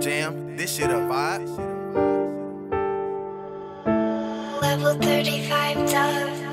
Damn, jam, this shit a vibe. Level 35 dove.